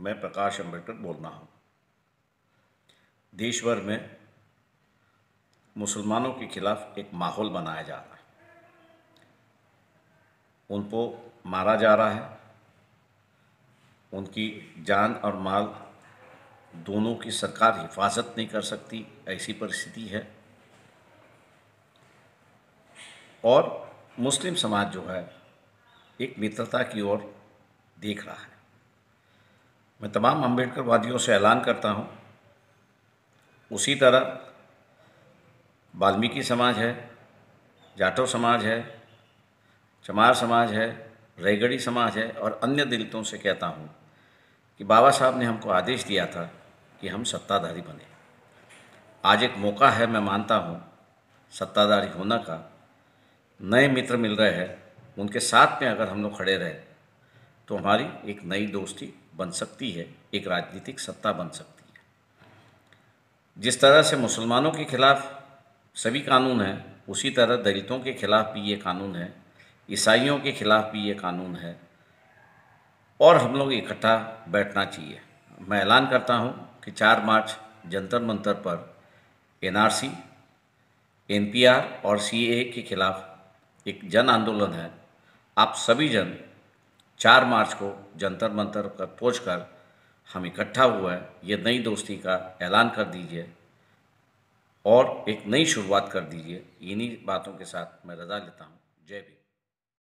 मैं प्रकाश अंबेडकर बोल रहा हूँ। देश भर में मुसलमानों के खिलाफ एक माहौल बनाया जा रहा है। उनको मारा जा रहा है। उनकी जान और माल दोनों की सरकार हिफाजत नहीं कर सकती, ऐसी परिस्थिति है। और मुस्लिम समाज जो है, एक मित्रता की ओर देख रहा है। मैं तमाम अंबेडकर वादियों से ऐलान करता हूँ। उसी तरह वाल्मीकि समाज है जाटो समाज है, चमार समाज है, रेगड़ी समाज है और अन्य दलितों से कहता हूँ कि बाबा साहब ने हमको आदेश दिया था कि हम सत्ताधारी बने। आज एक मौका है, मैं मानता हूँ, सत्ताधारी होना का। नए मित्र मिल रहे हैं, उनके साथ में अगर हम लोग खड़े रहे तो हमारी एक नई दोस्ती बन सकती है, एक राजनीतिक सत्ता बन सकती है। जिस तरह से मुसलमानों के खिलाफ सभी कानून हैं, उसी तरह दलितों के खिलाफ भी ये कानून है, ईसाइयों के खिलाफ भी ये कानून है। और हम लोग इकट्ठा बैठना चाहिए। मैं ऐलान करता हूँ कि चार मार्च जंतर मंतर पर एनआरसी, एनपीआर और सीए के खिलाफ एक जन आंदोलन है। आप सभी जन चार मार्च को जंतर मंतर पर पहुँच हम इकट्ठा हुआ है ये नई दोस्ती का ऐलान कर दीजिए और एक नई शुरुआत कर दीजिए। इन्हीं बातों के साथ मैं रजा लेता हूँ। जय भीम।